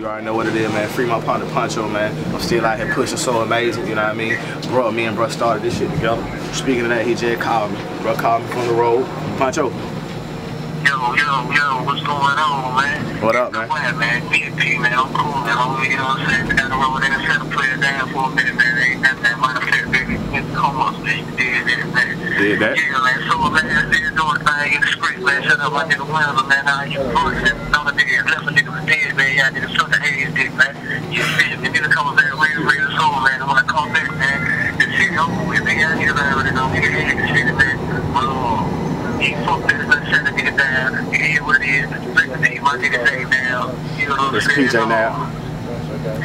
You already know what it is, man. Free my partner Poncho, man. I'm still out here pushing so amazing, you know what I mean? Bro, me and bro started this shit together. Speaking of that, he just called me. Bro called me from the road. Poncho. Yo, yo, yo, what's going on, man? What up, man? Well, man, me and P, man, I'm cool, man. Homie, you know what I'm saying? Got to roll there and set a player down for a minute, man. Ain't that, man. Of fact, baby, in the homeless, man, you did that, man. Did that? Yeah, man. So, man, I still doing thing in the street, man. Shut up, my nigga Weather, man. How you fucking? Another nigga left a nigga dead, man. Y'all suck the dick, man. You feel me? Nigga coming back real, real soon, man. And when I come back, man, the shit over with, man. Y'all niggas already know, nigga, head and shit, man. Oh, he fucked this, man. Shut the nigga down. What it is? Let the nigga, my nigga say now. You know what I'm It's? PJ now.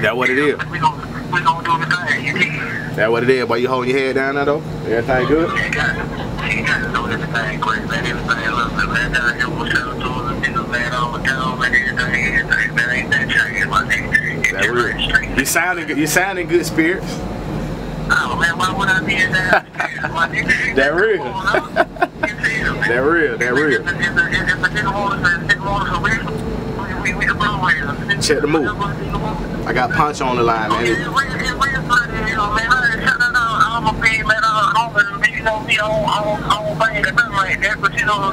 That what it is. We gon' we gon' do the thing, you? That what it is. Why you holding your head down there though? Everything good? You got you got to know everything great, man. Everything love, man. Down here, we'll sell sounding good. You sounding good spirits. Oh, man, why would I be in that? That real. You feel me? That real. That real. Check the move. I got Poncho on the line, man. it's real, it's real funny, you know, man. I ain't shut it up. Uh, I'm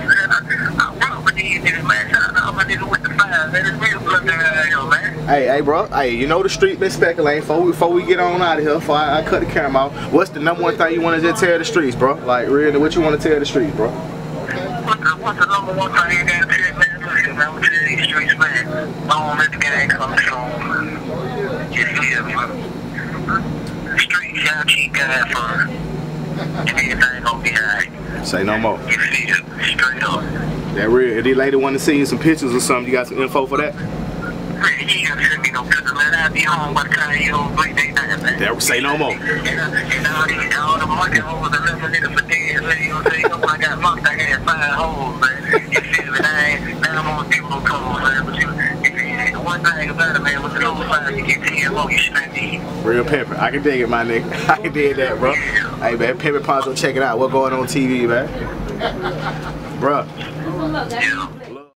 that. With these niggas, man. Shout out my nigga with the fire, man. It's real blood there, you know, man. Hey, hey, bro. Hey, you know the street been speculating. Before we, before we get on out of here, before I, I cut the camera off, what's the number one thing you want to just tell the streets, bro? Like, really, what you want to tell the streets, bro? What's the, what's the number one thing that shit, man? Listen, man, I'm telling these streets, man. I don't let the gang come. You feel me? Streets, y'all keep God first. And everything gonna be alright. Say no more. You feel? Straight up. That real. If they later want to see you some pictures or something, you got some info for that? Send me no. That- say no more. And, and all, these, all the monkey holes, the little nigga for dead, man. You know what I'm saying? When I got monked, I had five holes, man. You feel me? I ain't, now I'm on people come man. But you, you? One thing about it, man, with the number five, you get 10 more, you spend these. Real pepper. I can dig it, my nigga. I can dig that, bro. Hey, man, Pepper Poncho, check it out. What going on TV, man? Bruh. Yeah.